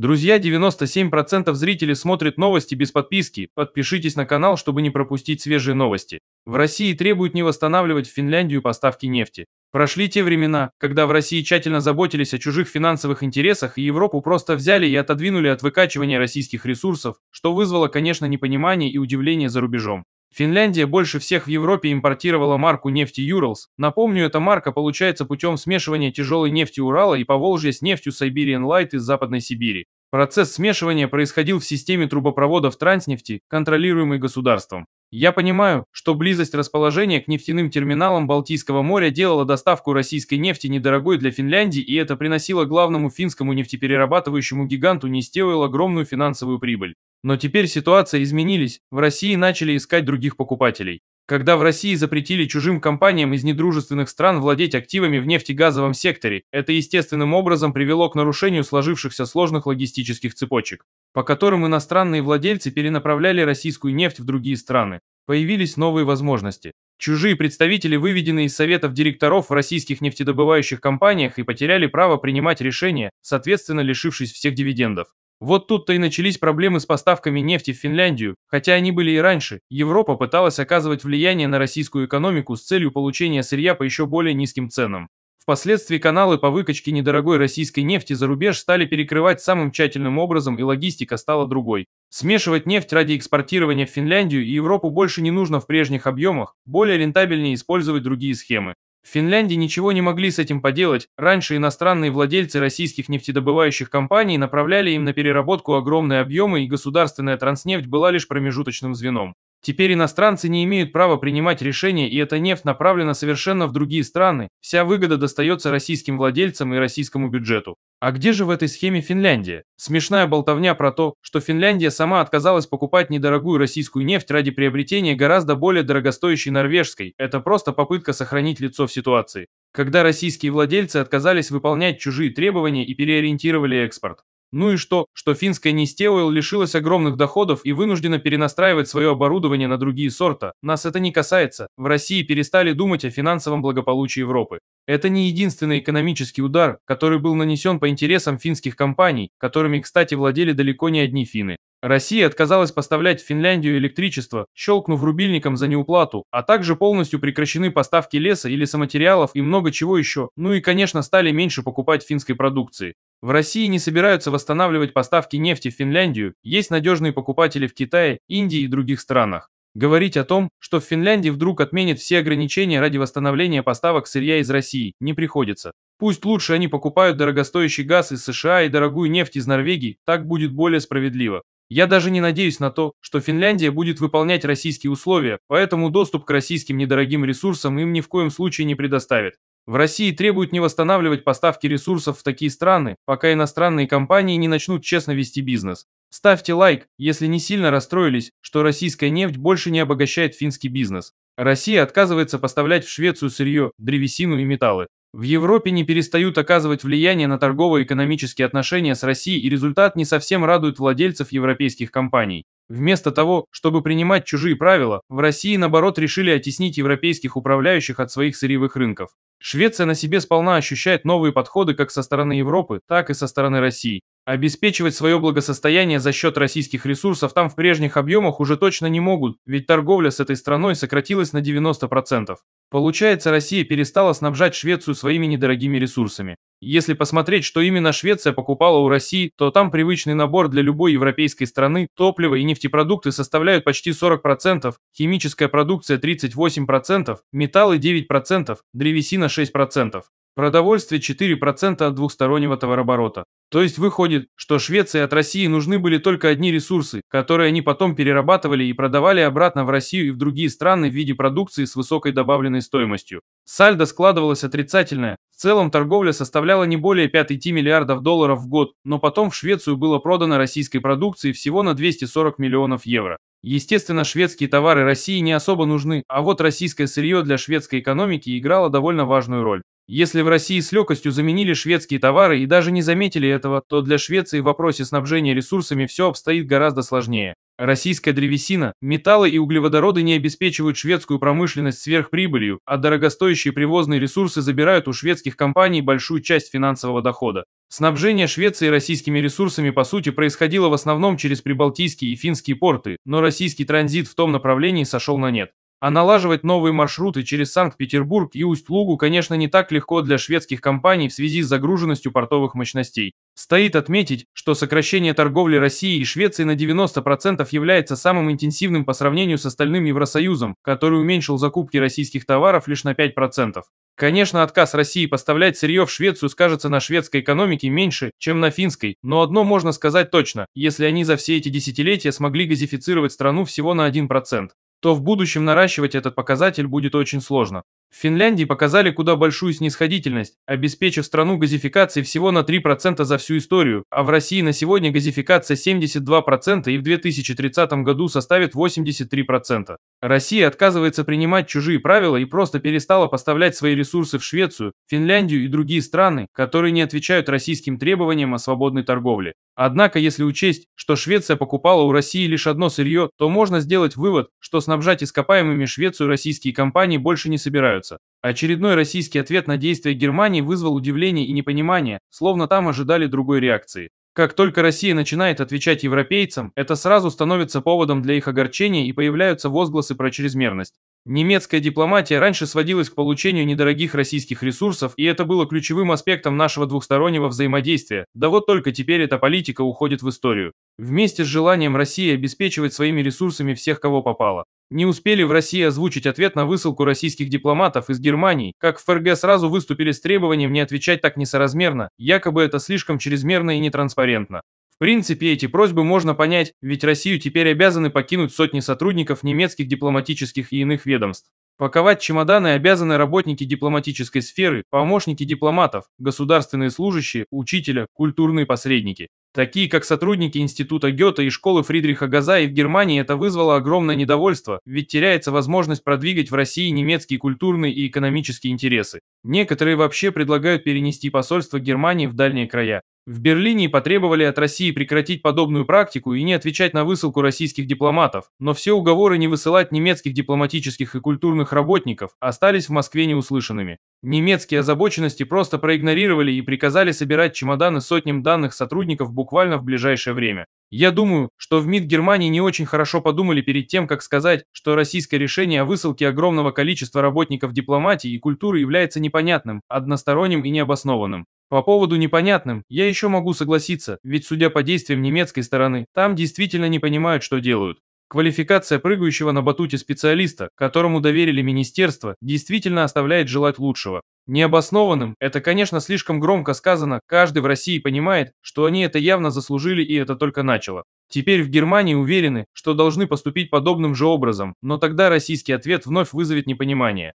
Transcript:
Друзья, 97% зрителей смотрят новости без подписки. Подпишитесь на канал, чтобы не пропустить свежие новости. В России требуют не восстанавливать в Финляндию поставки нефти. Прошли те времена, когда в России тщательно заботились о чужих финансовых интересах и Европу просто взяли и отодвинули от выкачивания российских ресурсов, что вызвало, конечно, непонимание и удивление за рубежом. Финляндия больше всех в Европе импортировала марку нефти Уралс. Напомню, эта марка получается путем смешивания тяжелой нефти Урала и Поволжья с нефтью Siberian Light из Западной Сибири. Процесс смешивания происходил в системе трубопроводов Транснефти, контролируемой государством. Я понимаю, что близость расположения к нефтяным терминалам Балтийского моря делала доставку российской нефти недорогой для Финляндии, и это приносило главному финскому нефтеперерабатывающему гиганту Нестеойл огромную финансовую прибыль. Но теперь ситуация изменилась, в России начали искать других покупателей. Когда в России запретили чужим компаниям из недружественных стран владеть активами в нефтегазовом секторе, это естественным образом привело к нарушению сложившихся сложных логистических цепочек, по которым иностранные владельцы перенаправляли российскую нефть в другие страны. Появились новые возможности. Чужие представители выведены из советов директоров в российских нефтедобывающих компаниях и потеряли право принимать решения, соответственно лишившись всех дивидендов. Вот тут-то и начались проблемы с поставками нефти в Финляндию, хотя они были и раньше. Европа пыталась оказывать влияние на российскую экономику с целью получения сырья по еще более низким ценам. Впоследствии каналы по выкачке недорогой российской нефти за рубеж стали перекрывать самым тщательным образом и логистика стала другой. Смешивать нефть ради экспортирования в Финляндию и Европу больше не нужно в прежних объемах, более рентабельнее использовать другие схемы. В Финляндии ничего не могли с этим поделать, раньше иностранные владельцы российских нефтедобывающих компаний направляли им на переработку огромные объемы и государственная транснефть была лишь промежуточным звеном. Теперь иностранцы не имеют права принимать решения, и эта нефть направлена совершенно в другие страны. Вся выгода достается российским владельцам и российскому бюджету. А где же в этой схеме Финляндия? Смешная болтовня про то, что Финляндия сама отказалась покупать недорогую российскую нефть ради приобретения гораздо более дорогостоящей норвежской. Это просто попытка сохранить лицо в ситуации. Когда российские владельцы отказались выполнять чужие требования и переориентировали экспорт. Ну и что, что финская Нестеойл лишилась огромных доходов и вынуждена перенастраивать свое оборудование на другие сорта? Нас это не касается. В России перестали думать о финансовом благополучии Европы. Это не единственный экономический удар, который был нанесен по интересам финских компаний, которыми, кстати, владели далеко не одни финны. Россия отказалась поставлять в Финляндию электричество, щелкнув рубильником за неуплату, а также полностью прекращены поставки леса и лесоматериалов и много чего еще, ну и, конечно, стали меньше покупать финской продукции. В России не собираются восстанавливать поставки нефти в Финляндию, есть надежные покупатели в Китае, Индии и других странах. Говорить о том, что в Финляндии вдруг отменят все ограничения ради восстановления поставок сырья из России, не приходится. Пусть лучше они покупают дорогостоящий газ из США и дорогую нефть из Норвегии, так будет более справедливо. Я даже не надеюсь на то, что Финляндия будет выполнять российские условия, поэтому доступ к российским недорогим ресурсам им ни в коем случае не предоставит. В России требуют не восстанавливать поставки ресурсов в такие страны, пока иностранные компании не начнут честно вести бизнес. Ставьте лайк, если не сильно расстроились, что российская нефть больше не обогащает финский бизнес. Россия отказывается поставлять в Швецию сырье, древесину и металлы. В Европе не перестают оказывать влияние на торгово-экономические отношения с Россией и результат не совсем радует владельцев европейских компаний. Вместо того, чтобы принимать чужие правила, в России наоборот решили оттеснить европейских управляющих от своих сырьевых рынков. Швеция на себе сполна ощущает новые подходы как со стороны Европы, так и со стороны России. Обеспечивать свое благосостояние за счет российских ресурсов там в прежних объемах уже точно не могут, ведь торговля с этой страной сократилась на 90%. Получается, Россия перестала снабжать Швецию своими недорогими ресурсами. Если посмотреть, что именно Швеция покупала у России, то там привычный набор для любой европейской страны, топливо и нефтепродукты составляют почти 40%, химическая продукция 38%, металлы 9%, древесина 6%. Продовольствие 4% от двухстороннего товарооборота. То есть выходит, что Швеции от России нужны были только одни ресурсы, которые они потом перерабатывали и продавали обратно в Россию и в другие страны в виде продукции с высокой добавленной стоимостью. Сальдо складывалось отрицательное. В целом торговля составляла не более 5 миллиардов долларов в год, но потом в Швецию было продано российской продукции всего на 240 миллионов евро. Естественно, шведские товары России не особо нужны, а вот российское сырье для шведской экономики играло довольно важную роль. Если в России с легкостью заменили шведские товары и даже не заметили этого, то для Швеции в вопросе снабжения ресурсами все обстоит гораздо сложнее. Российская древесина, металлы и углеводороды не обеспечивают шведскую промышленность сверхприбылью, а дорогостоящие привозные ресурсы забирают у шведских компаний большую часть финансового дохода. Снабжение Швеции российскими ресурсами по сути происходило в основном через прибалтийские и финские порты, но российский транзит в том направлении сошел на нет. А налаживать новые маршруты через Санкт-Петербург и Усть-Лугу, конечно, не так легко для шведских компаний в связи с загруженностью портовых мощностей. Стоит отметить, что сокращение торговли России и Швеции на 90% является самым интенсивным по сравнению с остальным Евросоюзом, который уменьшил закупки российских товаров лишь на 5%. Конечно, отказ России поставлять сырье в Швецию скажется на шведской экономике меньше, чем на финской, но одно можно сказать точно, если они за все эти десятилетия смогли газифицировать страну всего на 1% то в будущем наращивать этот показатель будет очень сложно. В Финляндии показали куда большую снисходительность, обеспечив страну газификацией всего на 3% за всю историю, а в России на сегодня газификация 72% и в 2030 году составит 83%. Россия отказывается принимать чужие правила и просто перестала поставлять свои ресурсы в Швецию, Финляндию и другие страны, которые не отвечают российским требованиям о свободной торговле. Однако, если учесть, что Швеция покупала у России лишь одно сырье, то можно сделать вывод, что снабжать ископаемыми Швецию российские компании больше не собираются. Очередной российский ответ на действия Германии вызвал удивление и непонимание, словно там ожидали другой реакции. Как только Россия начинает отвечать европейцам, это сразу становится поводом для их огорчения и появляются возгласы про чрезмерность. Немецкая дипломатия раньше сводилась к получению недорогих российских ресурсов, и это было ключевым аспектом нашего двухстороннего взаимодействия. Да вот только теперь эта политика уходит в историю. Вместе с желанием России обеспечивать своими ресурсами всех, кого попало. Не успели в России озвучить ответ на высылку российских дипломатов из Германии, как в ФРГ сразу выступили с требованием не отвечать так несоразмерно, якобы это слишком чрезмерно и нетранспарентно принципе, эти просьбы можно понять, ведь Россию теперь обязаны покинуть сотни сотрудников немецких дипломатических и иных ведомств. Паковать чемоданы обязаны работники дипломатической сферы, помощники дипломатов, государственные служащие, учителя, культурные посредники. Такие как сотрудники Института Гёте и школы Фридриха Газа и в Германии это вызвало огромное недовольство, ведь теряется возможность продвигать в России немецкие культурные и экономические интересы. Некоторые вообще предлагают перенести посольство Германии в дальние края. В Берлине потребовали от России прекратить подобную практику и не отвечать на высылку российских дипломатов, но все уговоры не высылать немецких дипломатических и культурных работников остались в Москве неуслышанными. Немецкие озабоченности просто проигнорировали и приказали собирать чемоданы сотням данных сотрудников буквально в ближайшее время. Я думаю, что в МИД Германии не очень хорошо подумали перед тем, как сказать, что российское решение о высылке огромного количества работников дипломатии и культуры является непонятным, односторонним и необоснованным. По поводу непонятным, я еще могу согласиться, ведь судя по действиям немецкой стороны, там действительно не понимают, что делают. Квалификация прыгающего на батуте специалиста, которому доверили министерство, действительно оставляет желать лучшего. Необоснованным, это, конечно, слишком громко сказано, каждый в России понимает, что они это явно заслужили и это только начало. Теперь в Германии уверены, что должны поступить подобным же образом, но тогда российский ответ вновь вызовет непонимание.